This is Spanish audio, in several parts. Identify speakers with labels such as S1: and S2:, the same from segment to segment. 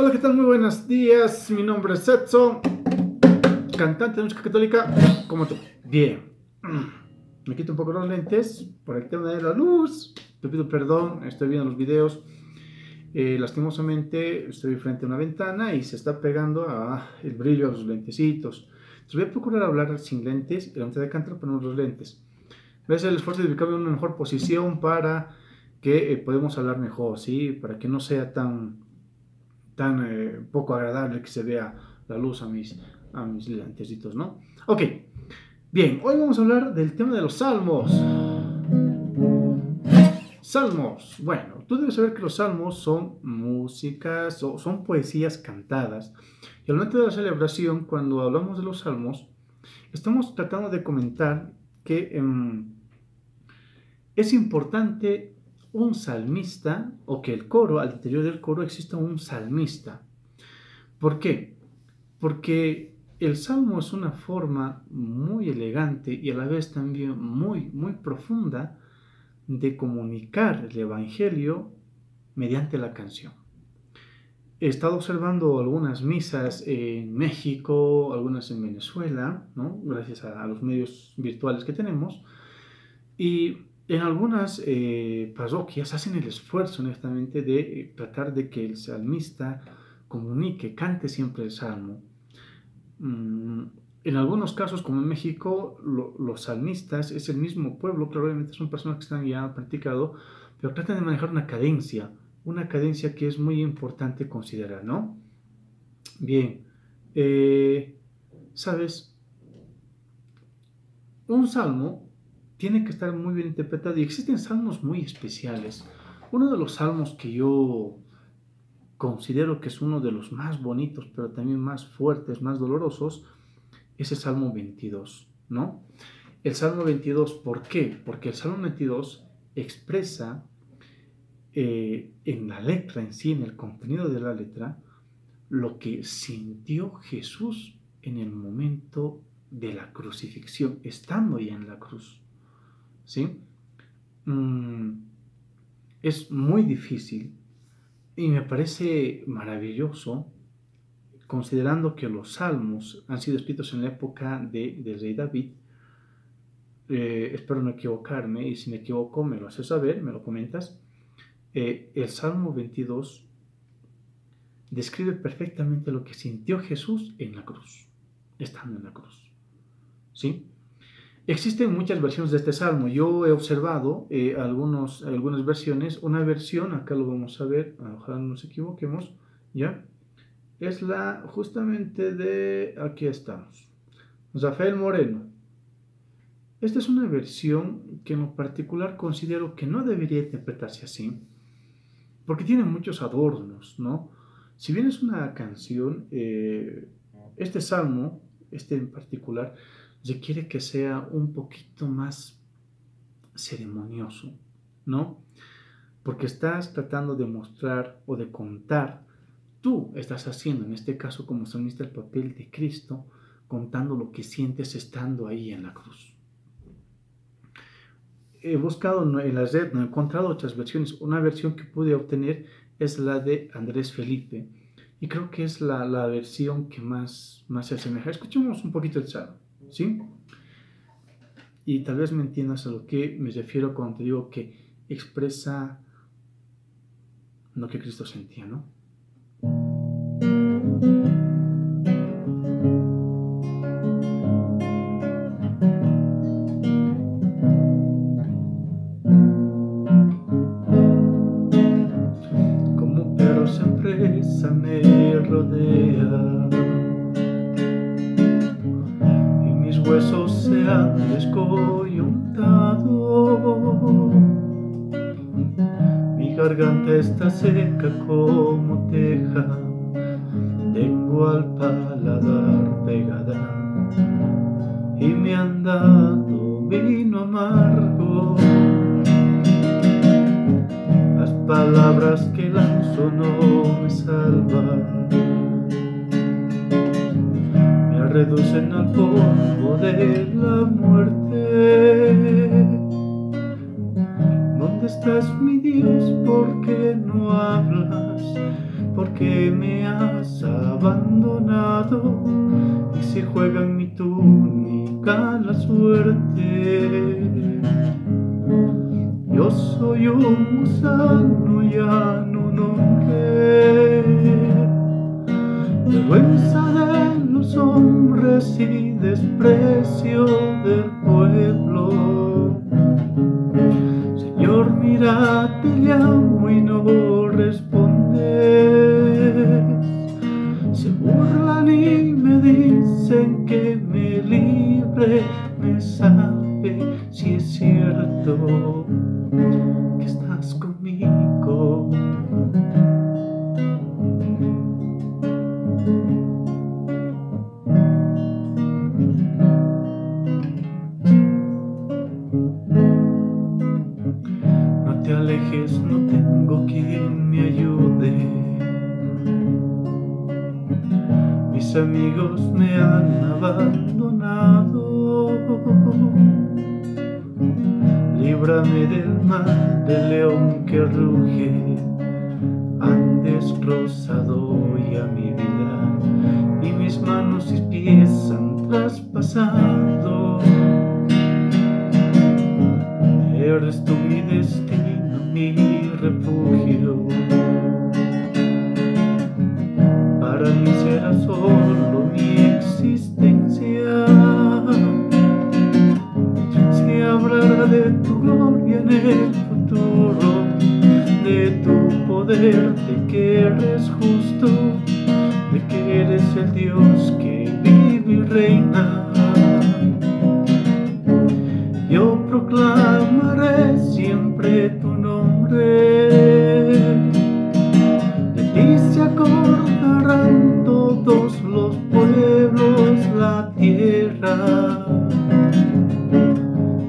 S1: Hola, ¿qué tal? Muy buenos días. Mi nombre es Setzo, cantante de música católica, como tú. Bien. Me quito un poco los lentes por el tema de la luz. Te pido perdón, estoy viendo los videos. Eh, lastimosamente estoy frente a una ventana y se está pegando a el brillo a los lentecitos. Entonces voy a procurar hablar sin lentes y antes de cantar ponemos los lentes. Voy a hacer el esfuerzo de ubicarme en una mejor posición para que eh, podamos hablar mejor, ¿sí? Para que no sea tan tan eh, poco agradable que se vea la luz a mis, a mis lentecitos, ¿no? Ok, bien, hoy vamos a hablar del tema de los salmos. Salmos. Bueno, tú debes saber que los salmos son músicas o son poesías cantadas. Y al momento de la celebración, cuando hablamos de los salmos, estamos tratando de comentar que em, es importante un salmista o que el coro, al interior del coro exista un salmista. ¿Por qué? Porque el salmo es una forma muy elegante y a la vez también muy, muy profunda de comunicar el Evangelio mediante la canción. He estado observando algunas misas en México, algunas en Venezuela, ¿no? gracias a, a los medios virtuales que tenemos, y en algunas eh, parroquias hacen el esfuerzo, honestamente, de eh, tratar de que el salmista comunique, cante siempre el salmo. Mm, en algunos casos, como en México, los salmistas es el mismo pueblo, probablemente son personas que están ya practicado, pero tratan de manejar una cadencia, una cadencia que es muy importante considerar, ¿no? Bien, eh, ¿sabes? Un salmo tiene que estar muy bien interpretado y existen salmos muy especiales. Uno de los salmos que yo considero que es uno de los más bonitos, pero también más fuertes, más dolorosos, es el Salmo 22, ¿no? El Salmo 22, ¿por qué? Porque el Salmo 22 expresa eh, en la letra en sí, en el contenido de la letra, lo que sintió Jesús en el momento de la crucifixión, estando ya en la cruz. ¿Sí? Mm, es muy difícil y me parece maravilloso considerando que los salmos han sido escritos en la época de, del rey David. Eh, espero no equivocarme y si me equivoco me lo haces saber, me lo comentas. Eh, el Salmo 22 describe perfectamente lo que sintió Jesús en la cruz, estando en la cruz. ¿Sí? Existen muchas versiones de este salmo. Yo he observado eh, algunos, algunas versiones. Una versión, acá lo vamos a ver, ojalá no nos equivoquemos, ¿ya? Es la justamente de, aquí estamos, Rafael Moreno. Esta es una versión que en lo particular considero que no debería interpretarse así, porque tiene muchos adornos, ¿no? Si bien es una canción, eh, este salmo, este en particular, requiere que sea un poquito más ceremonioso, ¿no? Porque estás tratando de mostrar o de contar, tú estás haciendo, en este caso como salmista, el papel de Cristo, contando lo que sientes estando ahí en la cruz. He buscado en la red, no he encontrado otras versiones. Una versión que pude obtener es la de Andrés Felipe, y creo que es la, la versión que más, más se asemeja. Escuchemos un poquito el salmo. ¿Sí? Y tal vez me entiendas a lo que me refiero cuando te digo que expresa lo que Cristo sentía, ¿no? Como perro siempre me rodea huesos se han descoyuntado. Mi garganta está seca como teja, tengo al paladar pegada y me han dado vino amargo. Las palabras que lanzo no me salvan reducen al polvo de la muerte. ¿Dónde estás, mi Dios? ¿Por qué no hablas? porque me has abandonado y se juega en mi túnica la suerte. Yo soy un gusano, ya no nombre, vergüenza de hombres y desprecio del pueblo. Señor, mira, te llamo y no. Mis amigos me han abandonado. Líbrame del mal del león que ruge. Han destrozado ya mi vida y mis manos y pies han traspasado. Eres tú mi destino, mi refugio. De que eres justo, de que eres el Dios que vive y reina. Yo proclamaré siempre tu nombre. De ti se acordarán todos los pueblos, la tierra.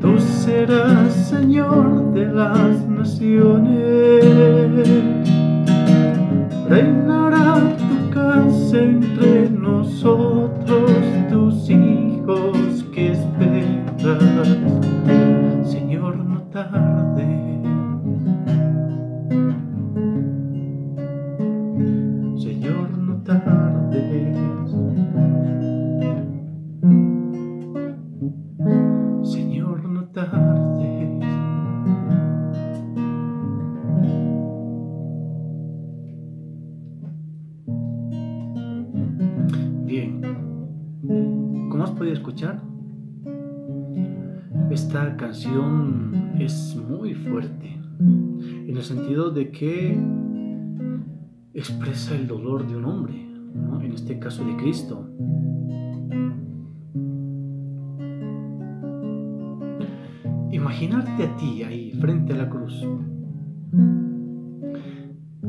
S1: Tú serás Señor de las naciones. Reinará tu casa entre nosotros, tus hijos que esperas. Señor, no tarde. Señor, no tardes. Escuchar, esta canción es muy fuerte, en el sentido de que expresa el dolor de un hombre, en este caso de Cristo. Imaginarte a ti ahí, frente a la cruz,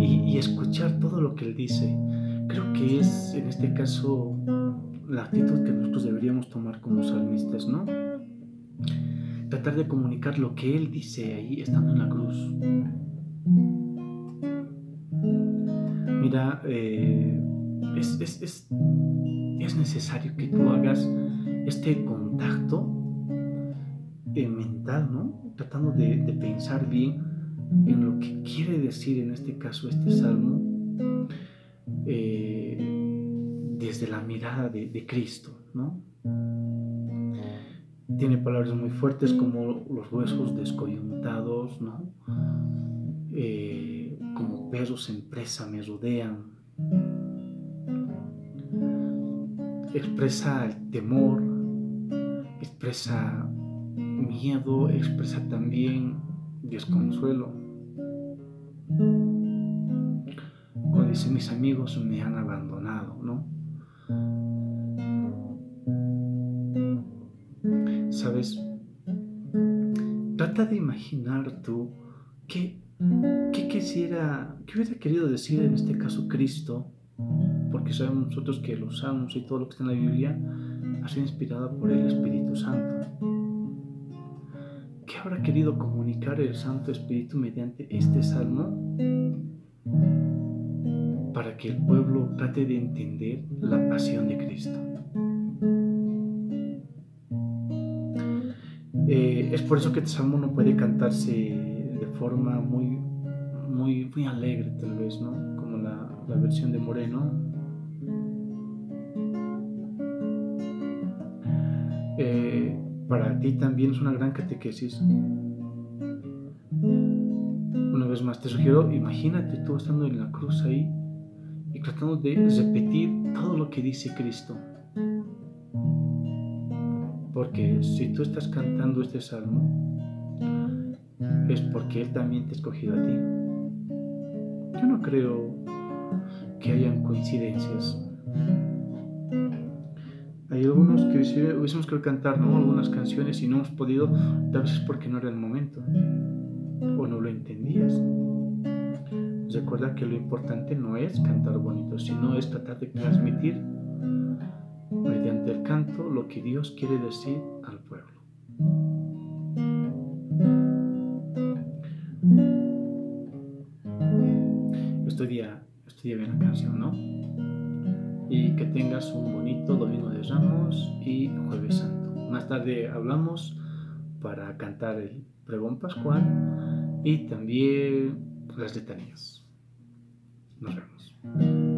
S1: y escuchar todo lo que Él dice, creo que es en este caso la actitud que nosotros deberíamos tomar como salmistas, ¿no? Tratar de comunicar lo que Él dice ahí estando en la cruz. Mira, eh, es, es, es, es, necesario que tú hagas este contacto eh, mental, ¿no? Tratando de, de, pensar bien en lo que quiere decir en este caso este salmo eh, desde la mirada de, de Cristo, ¿no? Tiene palabras muy fuertes como los huesos descoyuntados, ¿no? Eh, como perros en presa me rodean. Expresa el temor, expresa miedo, expresa también desconsuelo. Cuando dice mis amigos me han abandonado, Sabes, trata de imaginar tú qué, qué quisiera, qué hubiera querido decir en este caso Cristo, porque sabemos nosotros que los salmos y todo lo que está en la Biblia ha sido inspirada por el Espíritu Santo. ¿Qué habrá querido comunicar el Santo Espíritu mediante este salmo? Para que el pueblo trate de entender la pasión de Cristo. Es por eso que salmo no puede cantarse de forma muy, muy, muy alegre tal vez, ¿no? Como la, la versión de Moreno. Eh, para ti también es una gran catequesis. Una vez más te sugiero, imagínate tú estando en la cruz ahí y tratando de repetir todo lo que dice Cristo. Porque si tú estás cantando este salmo, es porque Él también te ha escogido a ti. Yo no creo que hayan coincidencias. Hay algunos que hubiésemos querido cantar ¿no? algunas canciones y no hemos podido, tal vez es porque no era el momento o no lo entendías. Recuerda que lo importante no es cantar bonito, sino es tratar de transmitir mediante el canto lo que Dios quiere decir al pueblo. Estudia, estudia bien la canción, ¿no? Y que tengas un bonito Domingo de Ramos y Jueves Santo. Más tarde hablamos para cantar el pregón pascual y también las letanías. Nos vemos.